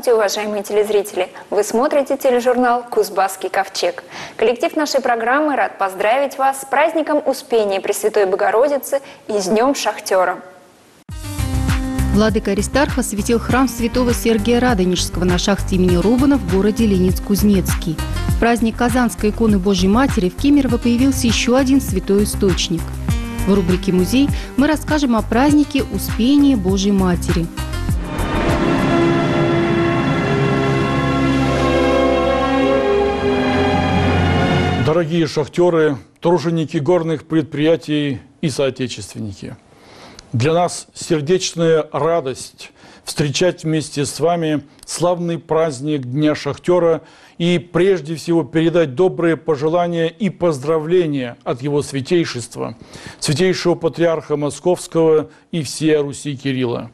Здравствуйте, уважаемые телезрители! Вы смотрите тележурнал «Кузбасский ковчег». Коллектив нашей программы рад поздравить вас с праздником Успения Пресвятой Богородицы и с Днем Шахтера. Владыка Аристарх осветил храм святого Сергия Радонежского на шахте имени Рубана в городе Ленинск-Кузнецкий. В праздник Казанской иконы Божьей Матери в Кемерово появился еще один святой источник. В рубрике «Музей» мы расскажем о празднике Успения Божьей Матери – Дорогие шахтеры, труженики горных предприятий и соотечественники, для нас сердечная радость встречать вместе с вами славный праздник Дня Шахтера и прежде всего передать добрые пожелания и поздравления от его святейшества, святейшего патриарха Московского и всея Руси Кирилла.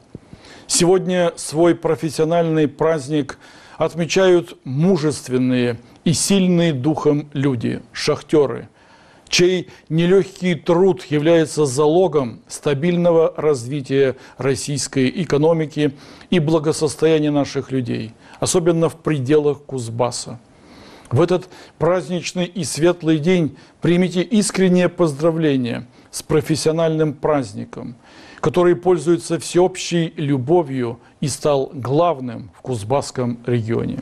Сегодня свой профессиональный праздник отмечают мужественные и сильные духом люди, шахтеры, чей нелегкий труд является залогом стабильного развития российской экономики и благосостояния наших людей, особенно в пределах Кузбасса. В этот праздничный и светлый день примите искреннее поздравление с профессиональным праздником, который пользуется всеобщей любовью и стал главным в Кузбасском регионе.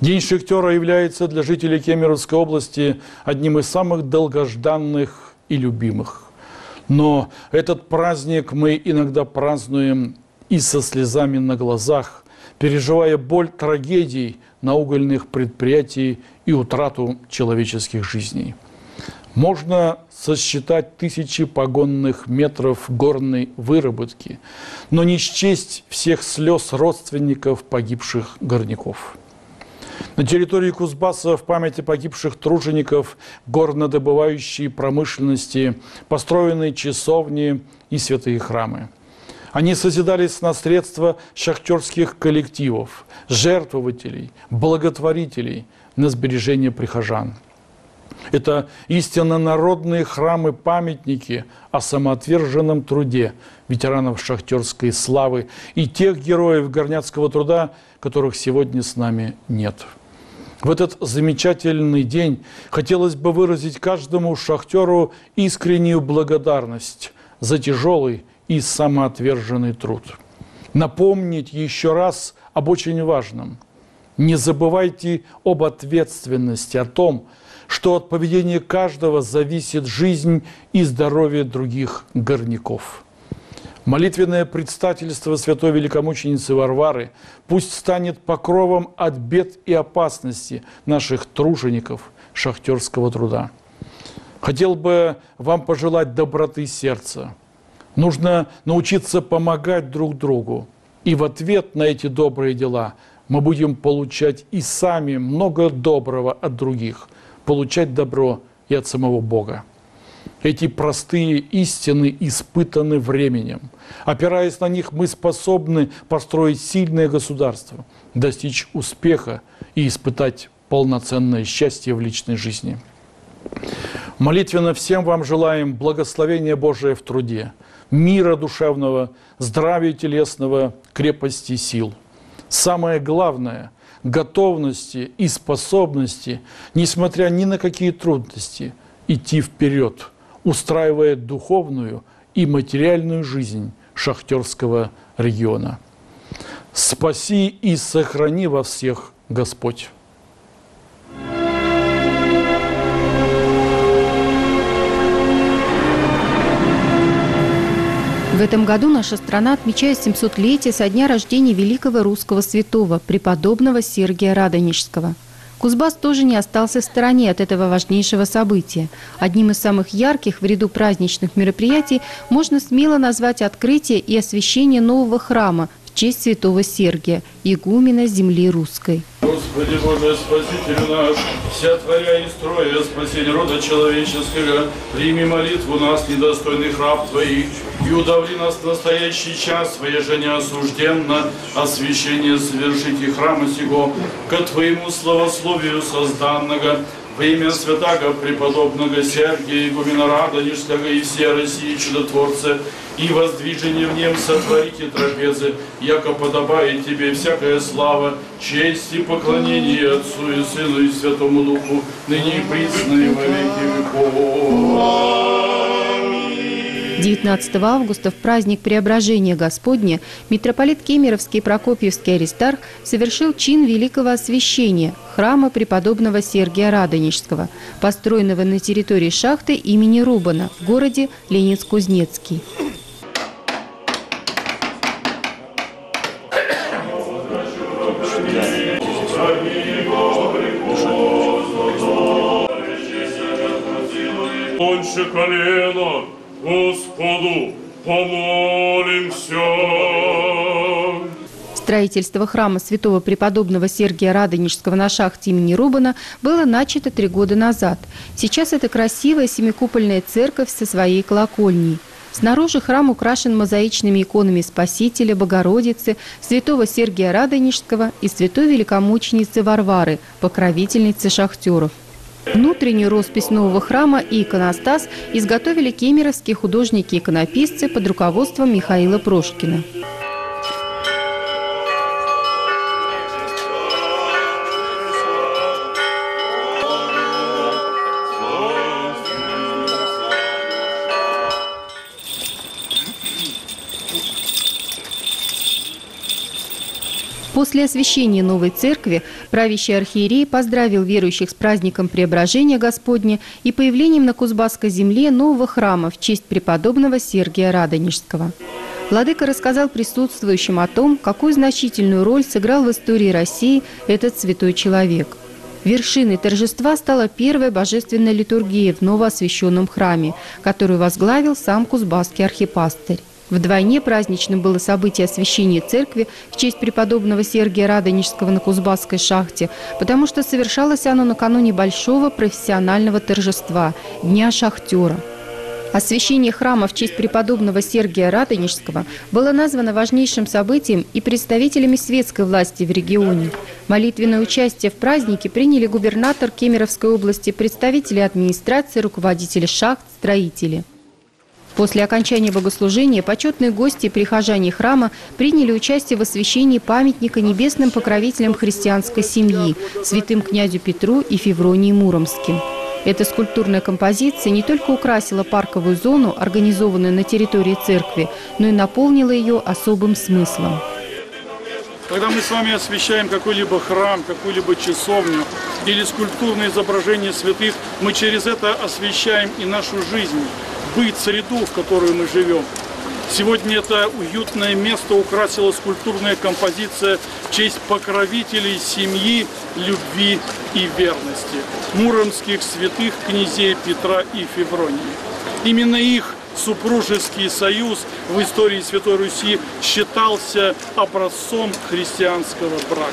День Шахтера является для жителей Кемеровской области одним из самых долгожданных и любимых. Но этот праздник мы иногда празднуем и со слезами на глазах, переживая боль трагедий на угольных предприятиях и утрату человеческих жизней. Можно сосчитать тысячи погонных метров горной выработки, но не счесть всех слез родственников погибших горняков. На территории Кузбасса в памяти погибших тружеников горнодобывающей промышленности построены часовни и святые храмы. Они созидались на средства шахтерских коллективов, жертвователей, благотворителей на сбережение прихожан. Это истинно народные храмы-памятники о самоотверженном труде ветеранов шахтерской славы и тех героев горняцкого труда, которых сегодня с нами нет. В этот замечательный день хотелось бы выразить каждому шахтеру искреннюю благодарность за тяжелый и самоотверженный труд. Напомнить еще раз об очень важном. Не забывайте об ответственности, о том, что от поведения каждого зависит жизнь и здоровье других горняков. Молитвенное предстательство святой великомученицы Варвары пусть станет покровом от бед и опасности наших тружеников шахтерского труда. Хотел бы вам пожелать доброты сердца. Нужно научиться помогать друг другу. И в ответ на эти добрые дела мы будем получать и сами много доброго от других, получать добро и от самого Бога. Эти простые истины испытаны временем. Опираясь на них, мы способны построить сильное государство, достичь успеха и испытать полноценное счастье в личной жизни. Молитвенно всем вам желаем благословения Божия в труде, мира душевного, здравия телесного, крепости сил. Самое главное – готовности и способности, несмотря ни на какие трудности, идти вперед – устраивает духовную и материальную жизнь шахтерского региона. Спаси и сохрани во всех Господь. В этом году наша страна отмечает 700-летие со дня рождения великого русского святого, преподобного Сергия Радонежского – Кузбасс тоже не остался в стороне от этого важнейшего события. Одним из самых ярких в ряду праздничных мероприятий можно смело назвать открытие и освящение нового храма в честь святого Сергия, игумена земли русской. Господи Боже, Спасителю наш, вся творя и строя спасение рода человеческого, прими молитву нас, недостойных раб Твоих, и удавли нас в настоящий час, своей же неосужденно, освящение совершите храма сего, ко Твоему славословию созданного, во имя святаго преподобного Сергия, игумена Радонежского и все России чудотворца, и воздвижение в нем сотворите трапезы, яко подобает тебе всякая слава, честь и поклонение Отцу и Сыну и Святому Духу, ныне и присно и во веки веков. 19 августа в праздник Преображения Господня митрополит Кемеровский Прокопьевский Аристарх совершил чин великого освящения храма преподобного Сергия Радонежского, построенного на территории шахты имени Рубана в городе Ленинск-Кузнецкий. Колено, Господу помолимся. Строительство храма святого преподобного Сергия Радонежского на шахте имени Рубана было начато три года назад. Сейчас это красивая семикупольная церковь со своей колокольней. Снаружи храм украшен мозаичными иконами Спасителя, Богородицы, святого Сергия Радонежского и святой великомученицы Варвары, покровительницы шахтеров. Внутреннюю роспись нового храма и иконостас изготовили кемеровские художники-иконописцы под руководством Михаила Прошкина. После освящения новой церкви правящий архиерей поздравил верующих с праздником Преображения Господня и появлением на Кузбасской земле нового храма в честь преподобного Сергия Радонежского. Владыка рассказал присутствующим о том, какую значительную роль сыграл в истории России этот святой человек. Вершиной торжества стала первая божественная литургия в новоосвященном храме, которую возглавил сам Кузбасский архипастырь. Вдвойне праздничным было событие освящения церкви в честь преподобного Сергия Радонежского на Кузбасской шахте, потому что совершалось оно накануне большого профессионального торжества – Дня шахтера. Освящение храма в честь преподобного Сергия Радонежского было названо важнейшим событием и представителями светской власти в регионе. Молитвенное участие в празднике приняли губернатор Кемеровской области, представители администрации, руководители шахт, строители. После окончания богослужения почетные гости и прихожане храма приняли участие в освящении памятника небесным покровителям христианской семьи, святым князю Петру и Февронии Муромским. Эта скульптурная композиция не только украсила парковую зону, организованную на территории церкви, но и наполнила ее особым смыслом. Когда мы с вами освещаем какой-либо храм, какую-либо часовню или скульптурное изображение святых, мы через это освещаем и нашу жизнь, быт, среду, в которой мы живем. Сегодня это уютное место украсила скульптурная композиция в честь покровителей семьи, любви и верности, муромских святых князей Петра и Февронии. Именно их супружеский союз в истории Святой Руси считался образцом христианского брака.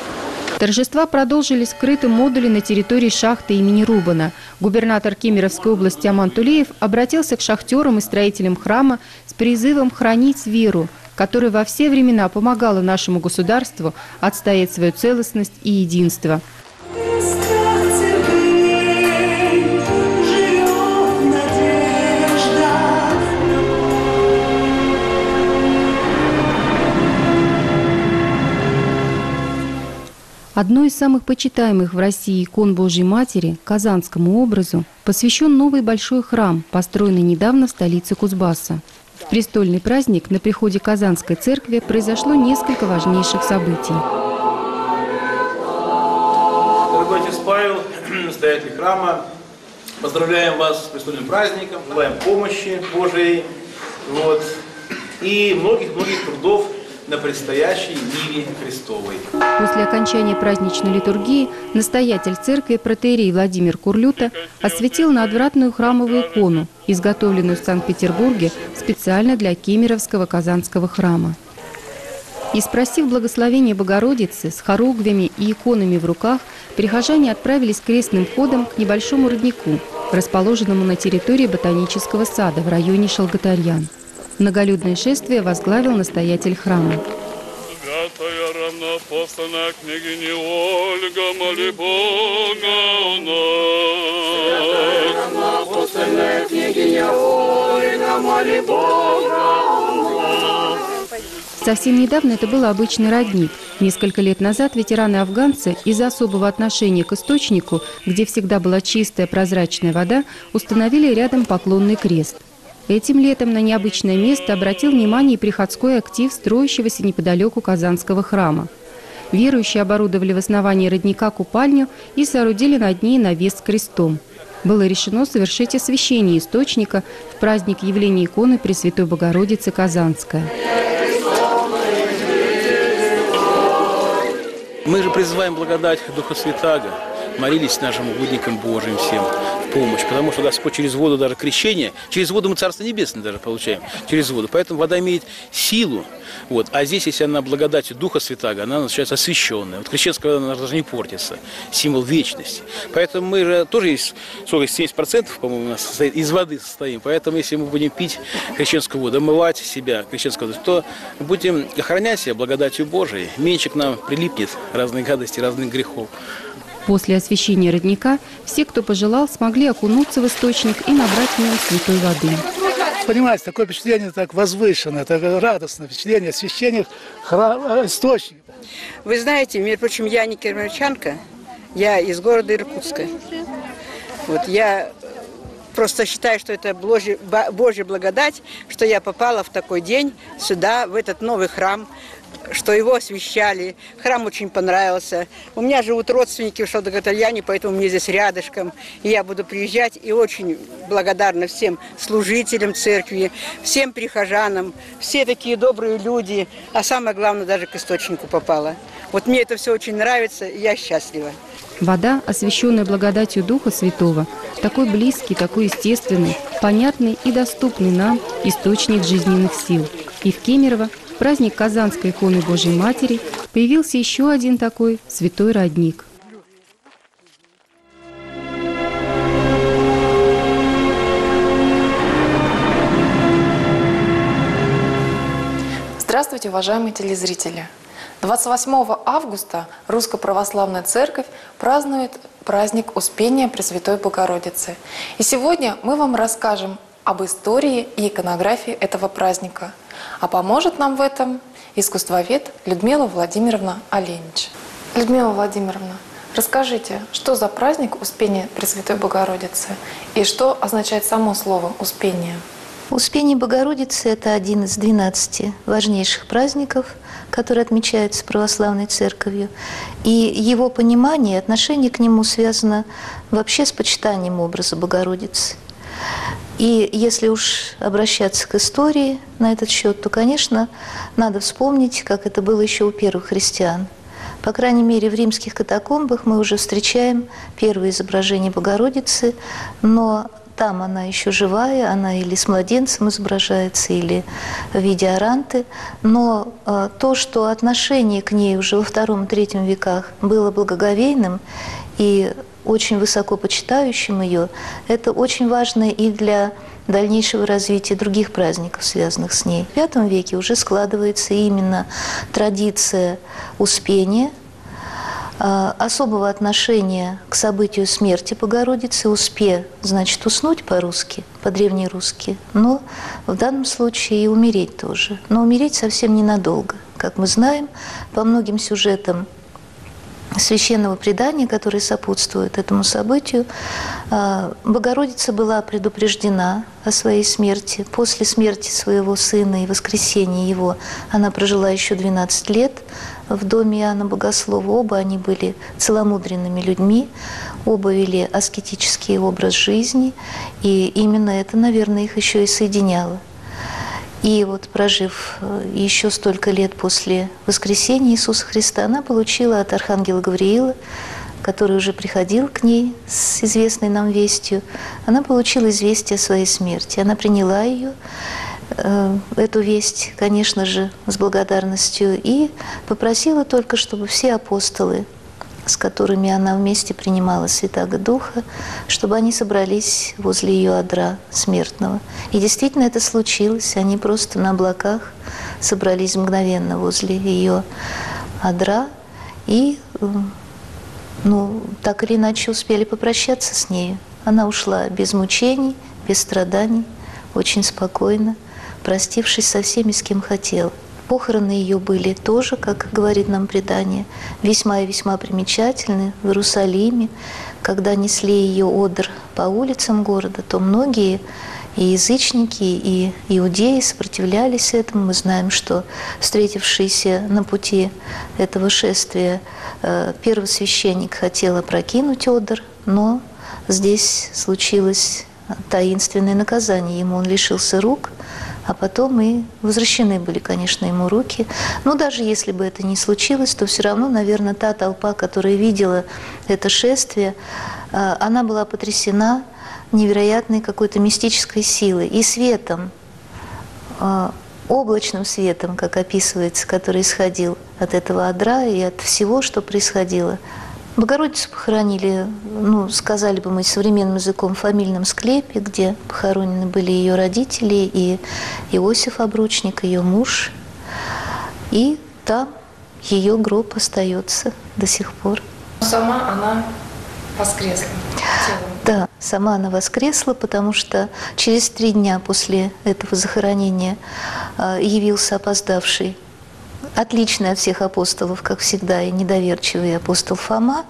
Торжества продолжились в скрытом модуле на территории шахты имени Рубана. Губернатор Кемеровской области Аман Тулеев обратился к шахтерам и строителям храма с призывом хранить веру, которая во все времена помогала нашему государству отстоять свою целостность и единство. Одной из самых почитаемых в России икон Божьей Матери, Казанскому образу, посвящен новый большой храм, построенный недавно в столице Кузбасса. В престольный праздник на приходе Казанской церкви произошло несколько важнейших событий. Дорогой отец Павел, настоятель храма, поздравляем вас с престольным праздником, желаем помощи Божией вот, и многих-многих трудов на предстоящей Ниве Христовой. После окончания праздничной литургии настоятель церкви протеерей Владимир Курлюта осветил надвратную храмовую икону, изготовленную в Санкт-Петербурге специально для Кемеровского Казанского храма. И спросив благословения Богородицы с хоругвями и иконами в руках, прихожане отправились крестным ходом к небольшому роднику, расположенному на территории ботанического сада в районе Шалгатарьян. Многолюдное шествие возглавил настоятель храма. Святая равнопостанная княгиня Ольга, моли Бога у нас. Святая равнопостанная княгиня Ольга, моли Бога Совсем недавно это был обычный родник. Несколько лет назад ветераны-афганцы из-за особого отношения к источнику, где всегда была чистая прозрачная вода, установили рядом поклонный крест. Этим летом на необычное место обратил внимание приходской актив строящегося неподалеку Казанского храма. Верующие оборудовали в основании родника купальню и соорудили над ней навес с крестом. Было решено совершить освящение источника в праздник явления иконы Пресвятой Богородицы Казанская. Мы же призываем благодать Духа Святаго, молились нашим угодникам Божьим всем помощь, потому что Господь через воду даже крещение, через воду мы Царство Небесное даже получаем, через воду. Поэтому вода имеет силу, вот. а здесь, если она благодатью Духа Святаго, она называется освященная. Вот крещенская вода, она даже не портится, символ вечности. Поэтому мы же тоже есть, сколько, 70% по-моему, у нас состоит, из воды состоим. Поэтому, если мы будем пить крещенскую воду, омывать себя крещенской водой, то будем охранять себя благодатью Божией. Меньше к нам прилипнет разные гадости, разных грехов. После освящения родника все, кто пожелал, смогли окунуться в источник и набрать в него святой воды. Понимаете, такое впечатление так возвышенное, такое радостное впечатление освящения храма, источника. Вы знаете, между прочим, я не кирмачанка, я из города Иркутска. Вот я просто считаю, что это Божья, Божья благодать, что я попала в такой день сюда, в этот новый храм, что его освещали. Храм очень понравился. У меня живут родственники в Шалдоготальяне, поэтому мне здесь рядышком. И я буду приезжать и очень благодарна всем служителям церкви, всем прихожанам. Все такие добрые люди. А самое главное, даже к источнику попала. Вот мне это все очень нравится, и я счастлива. Вода, освященная благодатью Духа Святого, такой близкий, такой естественный, понятный и доступный нам источник жизненных сил. И в Кемерово в праздник Казанской иконы Божьей Матери появился еще один такой святой родник. Здравствуйте, уважаемые телезрители! 28 августа Русская Православная Церковь празднует праздник Успения Пресвятой Богородицы. И сегодня мы вам расскажем об истории и иконографии этого праздника – а поможет нам в этом искусствовед Людмила Владимировна Оленич. Людмила Владимировна, расскажите, что за праздник Успения Пресвятой Богородицы и что означает само слово «Успение»? Успение Богородицы – это один из 12 важнейших праздников, которые отмечаются православной церковью. И его понимание, отношение к нему связано вообще с почитанием образа Богородицы. И если уж обращаться к истории на этот счет, то, конечно, надо вспомнить, как это было еще у первых христиан. По крайней мере, в римских катакомбах мы уже встречаем первое изображение Богородицы, но там она еще живая, она или с младенцем изображается, или в виде аранты. Но э, то, что отношение к ней уже во втором-третьем веках было благоговейным и очень высоко почитающим ее, это очень важно и для дальнейшего развития других праздников, связанных с ней. В V веке уже складывается именно традиция успения, а, особого отношения к событию смерти Богородицы, успе, значит, уснуть по-русски, по-древнерусски, но в данном случае и умереть тоже. Но умереть совсем ненадолго. Как мы знаем, по многим сюжетам священного предания, которые сопутствуют этому событию, а, Богородица была предупреждена о своей смерти. После смерти своего сына и воскресения его она прожила еще 12 лет в доме Иоанна Богослова. Оба они были целомудренными людьми, оба вели аскетический образ жизни, и именно это, наверное, их еще и соединяло. И вот прожив э, еще столько лет после воскресения Иисуса Христа, она получила от Архангела Гавриила, который уже приходил к ней с известной нам вестью, она получила известие о своей смерти. Она приняла ее, э, эту весть, конечно же, с благодарностью, и попросила только, чтобы все апостолы с которыми она вместе принимала Святаго Духа, чтобы они собрались возле ее одра смертного. И действительно это случилось. Они просто на облаках собрались мгновенно возле ее одра и, ну, так или иначе успели попрощаться с нею. Она ушла без мучений, без страданий, очень спокойно, простившись со всеми, с кем хотела. Похороны ее были тоже, как говорит нам предание, весьма и весьма примечательны в Иерусалиме. Когда несли ее одр по улицам города, то многие и язычники, и иудеи сопротивлялись этому. Мы знаем, что встретившийся на пути этого шествия э, первосвященник хотел опрокинуть одр, но здесь случилось таинственное наказание. Ему он лишился рук, а потом и возвращены были, конечно, ему руки. Но даже если бы это не случилось, то все равно, наверное, та толпа, которая видела это шествие, э, она была потрясена невероятной какой-то мистической силой и светом, э, облачным светом, как описывается, который исходил от этого адра и от всего, что происходило. Богородицу похоронили, ну, сказали бы мы современным языком, в фамильном склепе, где похоронены были ее родители и Иосиф Обручник, ее муж. И там ее гроб остается до сих пор. Сама она воскресла телом. Да, сама она воскресла, потому что через три дня после этого захоронения э, явился опоздавший, отличный от всех апостолов, как всегда, и недоверчивый апостол Фома.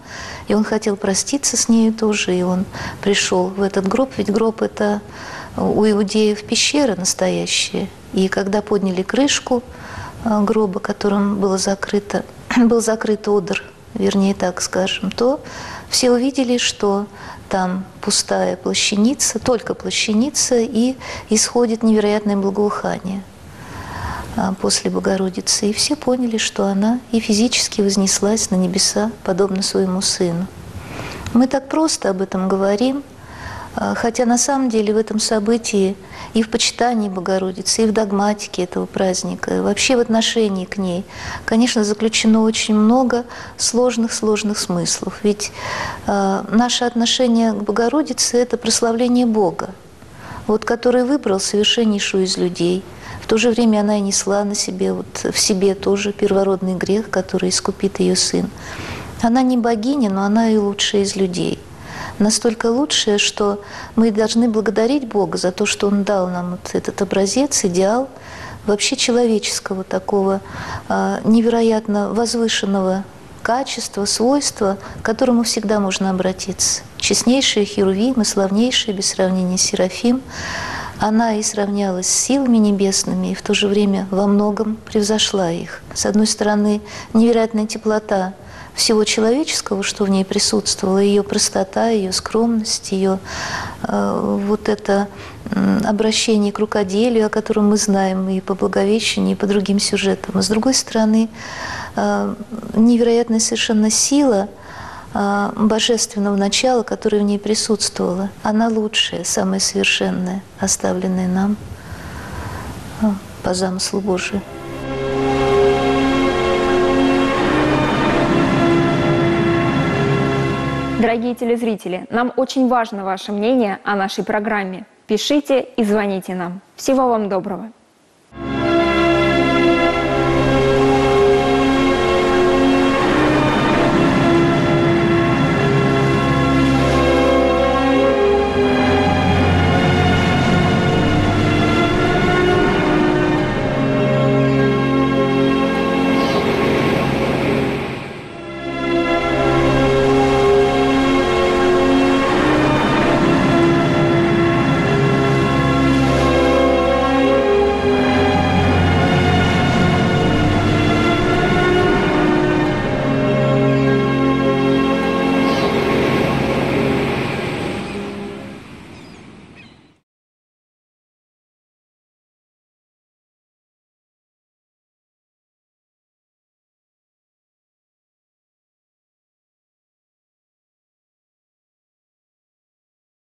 И он хотел проститься с нею тоже, и он пришел в этот гроб, ведь гроб – это у иудеев пещера настоящая. И когда подняли крышку э, гроба, которым было закрыто, был закрыт одр, вернее так скажем, то все увидели, что там пустая плащаница, только плащаница, и исходит невероятное благоухание после Богородицы. И все поняли, что она и физически вознеслась на небеса, подобно своему сыну. Мы так просто об этом говорим – а, хотя на самом деле в этом событии и в почитании Богородицы, и в догматике этого праздника, и вообще в отношении к ней, конечно, заключено очень много сложных-сложных смыслов. Ведь э, наше отношение к Богородице – это прославление Бога, вот, который выбрал совершеннейшую из людей. В то же время она и несла на себе, вот, в себе тоже первородный грех, который искупит ее сын. Она не богиня, но она и лучшая из людей – настолько лучшее, что мы должны благодарить Бога за то, что Он дал нам вот этот образец, идеал вообще человеческого такого э, невероятно возвышенного качества, свойства, к которому всегда можно обратиться. Честнейшая Херувим и славнейшая, без сравнения Серафим, она и сравнялась с силами небесными, и в то же время во многом превзошла их. С одной стороны, невероятная теплота всего человеческого, что в ней присутствовало, ее простота, ее скромность, ее э, вот это обращение к рукоделию, о котором мы знаем и по Благовещению, и по другим сюжетам. А с другой стороны, э, невероятная совершенно сила э, божественного начала, которое в ней присутствовало. Она лучшая, самая совершенная, оставленная нам э, по замыслу Божию. Дорогие телезрители, нам очень важно ваше мнение о нашей программе. Пишите и звоните нам. Всего вам доброго!